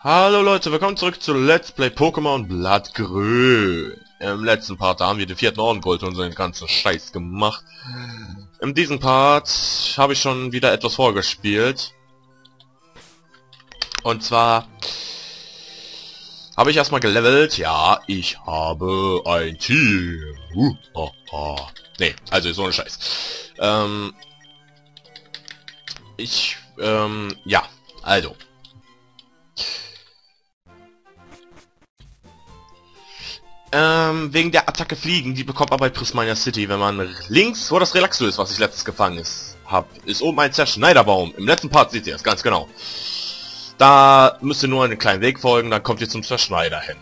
Hallo Leute, willkommen zurück zu Let's Play Pokémon Blattgrün. Im letzten Part haben wir den vierten Orden geholt und unseren ganzen Scheiß gemacht. In diesem Part habe ich schon wieder etwas vorgespielt. Und zwar habe ich erstmal gelevelt. Ja, ich habe ein Team. Uh, oh, oh. Nee, also so ein Scheiß. Ähm, ich, ähm, ja, also. Ähm, wegen der Attacke Fliegen, die bekommt man bei Prismania City, wenn man links, wo das Relaxo ist, was ich letztes gefangen ist, hab, ist oben ein Zerschneiderbaum. Im letzten Part seht ihr es, ganz genau. Da müsst ihr nur einen kleinen Weg folgen, dann kommt ihr zum Zerschneider hin.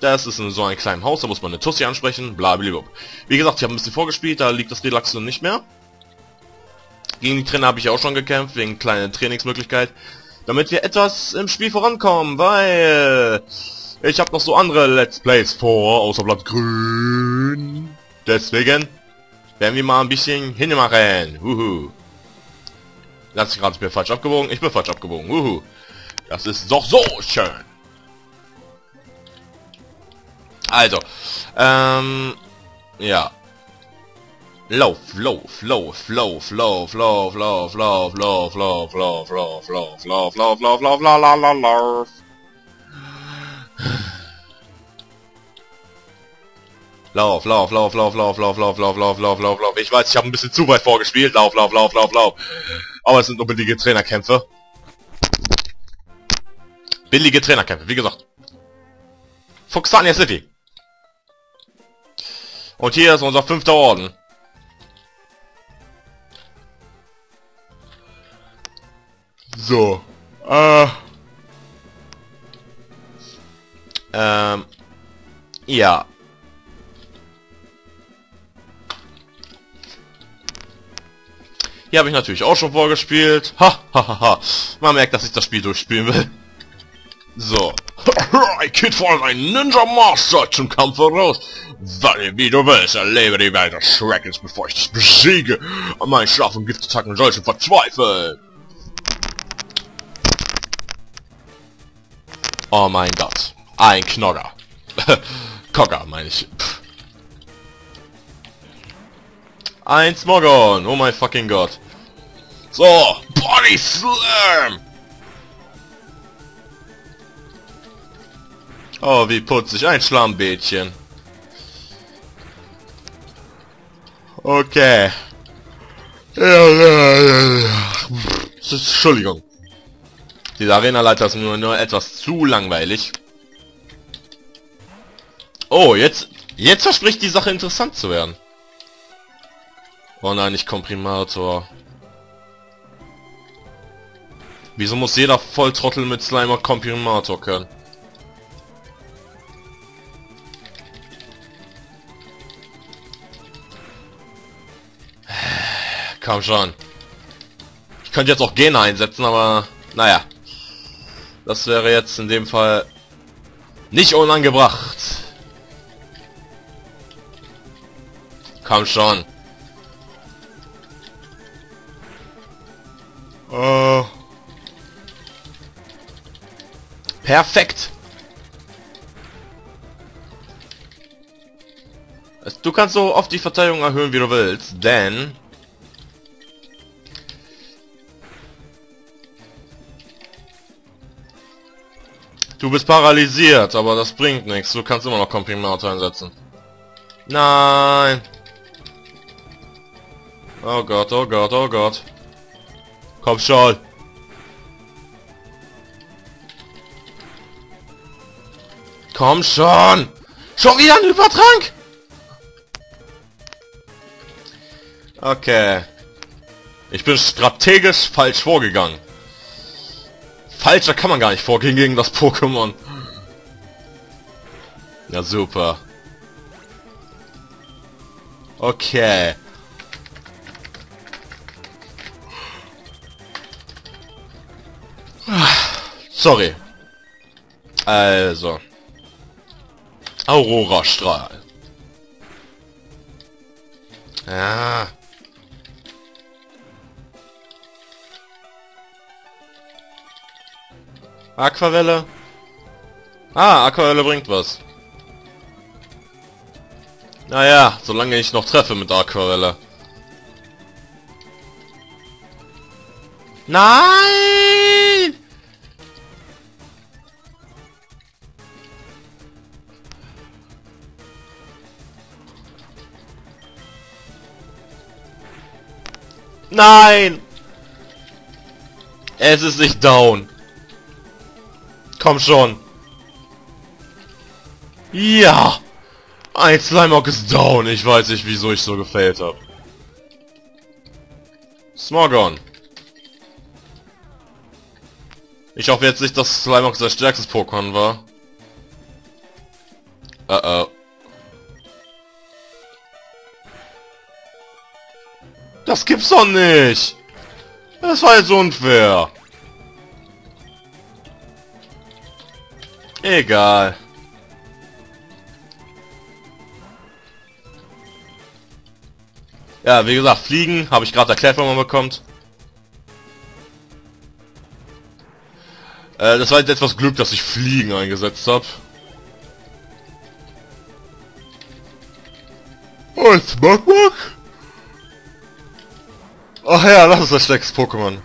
Das ist in so einem kleinen Haus, da muss man eine Tussi ansprechen, blablabla. Wie gesagt, ich habe ein bisschen vorgespielt, da liegt das Relaxo nicht mehr. Gegen die Trainer habe ich auch schon gekämpft, wegen kleiner Trainingsmöglichkeit. Damit wir etwas im Spiel vorankommen, weil... Ich habe noch so andere Let's Plays vor, außer Blatt grün. Deswegen werden wir mal ein bisschen hinmachen. Lass ich gerade ich bin falsch abgebogen. Ich bin falsch abgebogen. Wuhu. Das ist doch so schön. Also, ähm, ja. Lauf, lauf, lauf, lauf, lauf, lauf, lauf, lauf, lauf, lauf, lauf, lauf, lauf, lauf, lauf, lauf, lauf, lauf, lauf, lauf. Lauf, lauf, lauf, lauf, lauf, lauf, lauf, lauf, lauf, lauf, lauf, lauf. Ich weiß, ich habe ein bisschen zu weit vorgespielt. Lauf, lauf, lauf, lauf, lauf. Aber es sind nur billige Trainerkämpfe. Billige Trainerkämpfe, wie gesagt. Fuxania City. Und hier ist unser fünfter Orden. So. Äh. Ähm. Ja. Hier habe ich natürlich auch schon vorgespielt. Ha, ha, ha, ha. Man merkt, dass ich das Spiel durchspielen will. So. Ein Kind von ein Ninja Master zum Kampf voraus. Weil, wie du willst, erlebe die Welt des Schreckens, bevor ich dich besiege. An meinen Schlaf- und Giftattacken solchen verzweifeln. Oh mein Gott. Ein Knogger. Kogger, meine ich. Pff. Ein Smogon. Oh mein fucking Gott. So. Body Slam. Oh, wie putzig. Ein Schlammbädchen. Okay. Entschuldigung. Diese Arena-Leiter ist nur, nur etwas zu langweilig. Oh, jetzt... Jetzt verspricht die Sache interessant zu werden. Oh nein, nicht Komprimator. Wieso muss jeder Volltrottel mit Slimer Komprimator können? Komm schon. Ich könnte jetzt auch Gene einsetzen, aber naja. Das wäre jetzt in dem Fall nicht unangebracht. Komm schon. Oh. Perfekt. Du kannst so oft die Verteidigung erhöhen, wie du willst, denn... Du bist paralysiert, aber das bringt nichts. Du kannst immer noch Komprimator einsetzen. Nein. Oh Gott, oh Gott, oh Gott. Komm schon. Komm schon. Schon wieder ein Übertrank? Okay. Ich bin strategisch falsch vorgegangen. Falscher kann man gar nicht vorgehen gegen das Pokémon. Ja, super. Okay. Sorry. Also. Aurora-Strahl. Ja. Aquavelle. Ah, Aquarelle bringt was. Naja, solange ich noch treffe mit Aquarelle. Nein! Nein! Es ist nicht down. Komm schon. Ja! Ein Slimeock ist down. Ich weiß nicht, wieso ich so gefailt habe. Smogon. Ich hoffe jetzt nicht, dass Slimeock sein stärkstes Pokémon war. Uh Das gibt's doch nicht! Das war jetzt unfair. Egal. Ja, wie gesagt, Fliegen, habe ich gerade erklärt, wenn man bekommt. Äh, das war jetzt etwas Glück, dass ich Fliegen eingesetzt habe. Oh, Smogmog? Ach ja, das ist das stärkste Pokémon.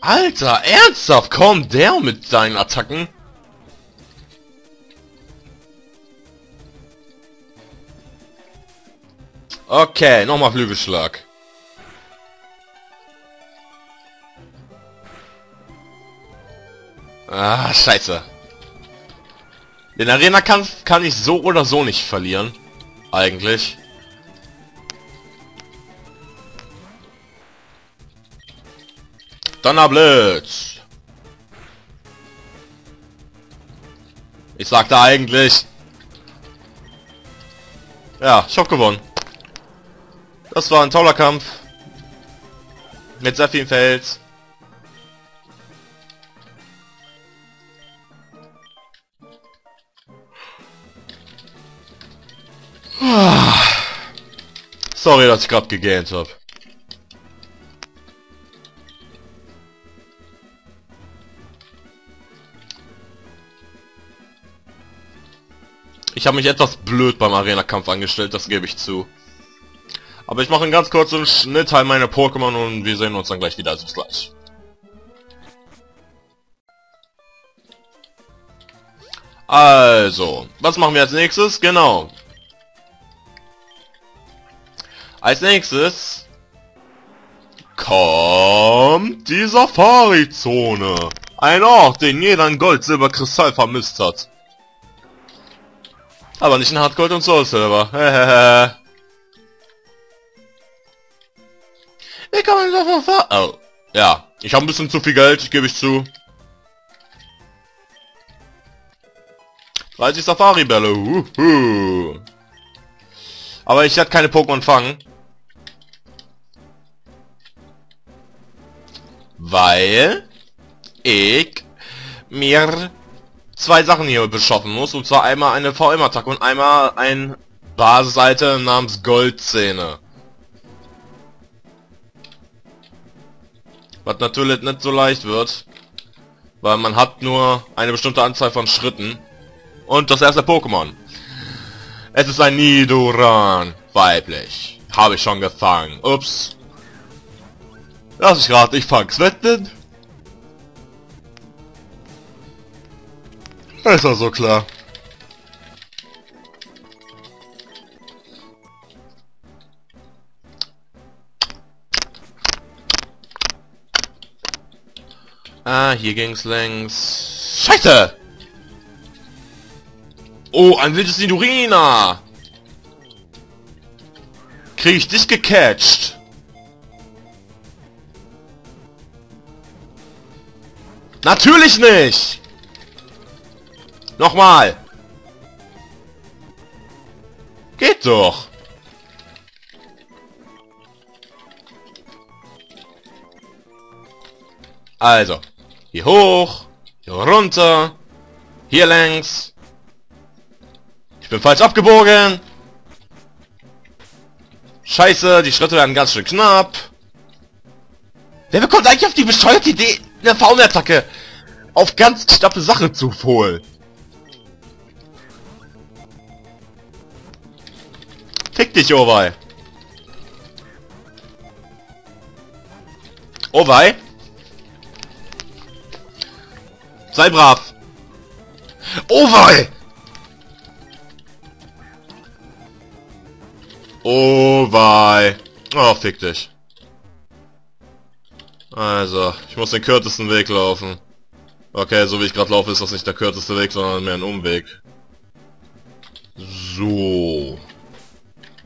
Alter, ernsthaft? Komm, der mit seinen Attacken? Okay, nochmal Flügelschlag. Ah, scheiße. Den Arena-Kampf kann ich so oder so nicht verlieren. Eigentlich. Donnerblitz. Ich sagte eigentlich. Ja, ich hab gewonnen. Das war ein toller Kampf. Mit sehr vielen Fels. Sorry, dass ich gerade gegähnt habe. Ich habe mich etwas blöd beim Arena-Kampf angestellt, das gebe ich zu. Aber ich mache einen ganz kurzen Schnitt halt meine Pokémon und wir sehen uns dann gleich wieder. Also bis gleich. Also, was machen wir als nächstes? Genau, Als nächstes kommt die Safari-Zone. Ein Ort, den jeder in Gold, Silber, Kristall vermisst hat. Aber nicht in Hardgold und Soul Silver. Kann man davon ver... Oh. Ja, ich habe ein bisschen zu viel Geld, ich gebe ich zu. 30 Safari-Bälle. Aber ich werde keine Pokémon fangen. Weil ich mir zwei Sachen hier beschaffen muss. Und zwar einmal eine VM-Attacke und einmal ein Basiseite namens Goldzähne. Was natürlich nicht so leicht wird. Weil man hat nur eine bestimmte Anzahl von Schritten. Und das erste Pokémon. Es ist ein Nidoran. Weiblich. Habe ich schon gefangen. Ups. Lass ich raten, ich fang's wetten. Ist doch so klar. Ah, hier ging's längs. Scheiße! Oh, ein wildes Nidorina! Krieg ich dich gecatcht? Natürlich nicht! Nochmal! Geht doch! Also, hier hoch, hier runter, hier längs. Ich bin falsch abgebogen. Scheiße, die Schritte werden ganz schön knapp. Wer bekommt eigentlich auf die bescheuerte Idee, eine Faunattacke auf ganz knappe Sachen zu holen? Fick dich, Owei. Owei? Sei brav. Owei! Owei. Oh, fick dich. Also, ich muss den kürzesten Weg laufen. Okay, so wie ich gerade laufe, ist das nicht der kürzeste Weg, sondern mehr ein Umweg. So.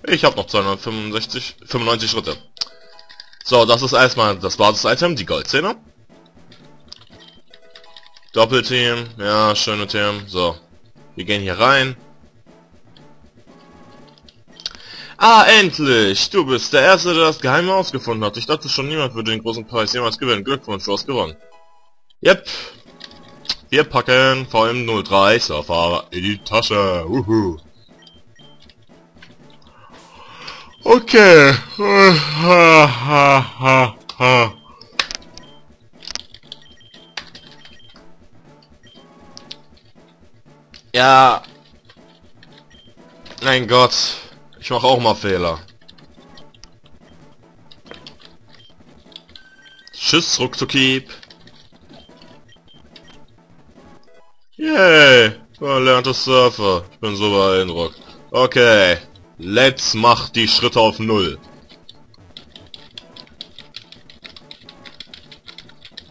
Ich habe noch 265, 95 Schritte. So, das ist erstmal das Basis-Item, die Goldzähne. Doppelteam, ja, schöne Team. So, wir gehen hier rein. Ah, endlich! Du bist der Erste, der das Geheime ausgefunden hat. Ich dachte schon, niemand würde den großen Preis jemals gewinnen. Glückwunsch, du hast gewonnen. Yep. Wir packen VM03 Surfer in die Tasche. Uhu. Okay. Ja. Mein Gott. Ich mache auch mal Fehler. Tschüss, Ruckzuckieb. Yay. Das Surfer. Ich bin so beeindruckt. Okay. Let's mach die Schritte auf Null.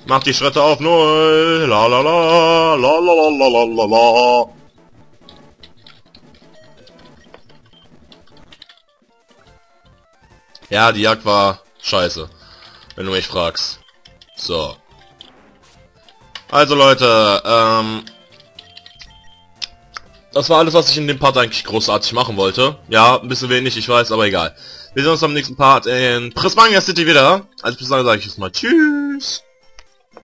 Mach die Schritte auf Null. La la la. La la la la la la Ja, die Jagd war scheiße. Wenn du mich fragst. So. Also Leute, ähm... Das war alles, was ich in dem Part eigentlich großartig machen wollte. Ja, ein bisschen wenig, ich weiß, aber egal. Wir sehen uns am nächsten Part in Prismania City wieder. Also bis dahin sage ich jetzt mal Tschüss.